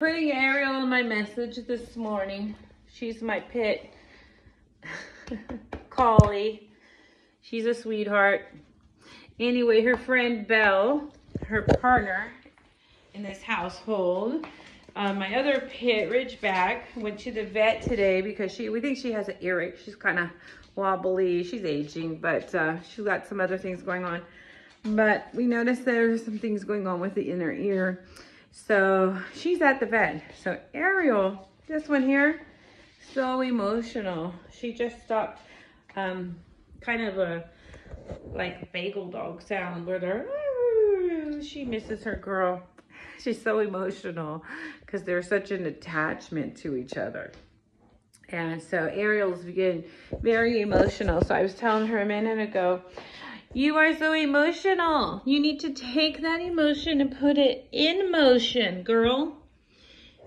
Putting Ariel in my message this morning. She's my pit collie. She's a sweetheart. Anyway, her friend Belle, her partner in this household, uh, my other pit, Ridgeback, went to the vet today because she we think she has an earache. She's kind of wobbly. She's aging, but uh, she's got some other things going on. But we noticed there's some things going on with the inner ear. So she's at the vet. So Ariel, this one here, so emotional. She just stopped um, kind of a like beagle dog sound where they're, she misses her girl. She's so emotional because they're such an attachment to each other. And so Ariel's getting very emotional. So I was telling her a minute ago, you are so emotional. You need to take that emotion and put it in motion, girl.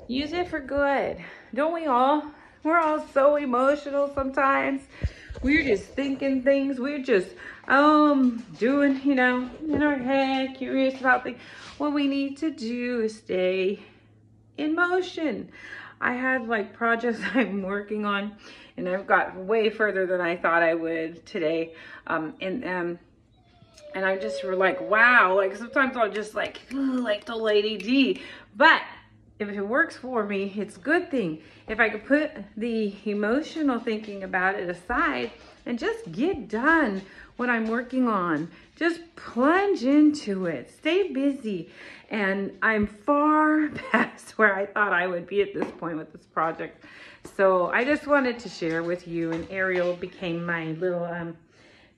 Use it for good. Don't we all? We're all so emotional sometimes. We're just thinking things. We're just um doing, you know, in our head, curious about things. What we need to do is stay in motion. I have like projects I'm working on and I've got way further than I thought I would today. Um, and um, and I just were like, wow, like sometimes I'll just like, like the Lady D. But if it works for me, it's a good thing. If I could put the emotional thinking about it aside and just get done what I'm working on, just plunge into it, stay busy. And I'm far past where I thought I would be at this point with this project. So I just wanted to share with you and Ariel became my little um,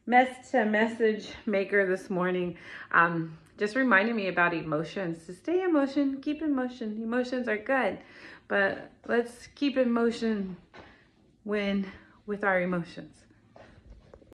mess to message maker this morning. Um, just reminding me about emotions. To stay in motion, keep in motion. Emotions are good, but let's keep in motion when with our emotions.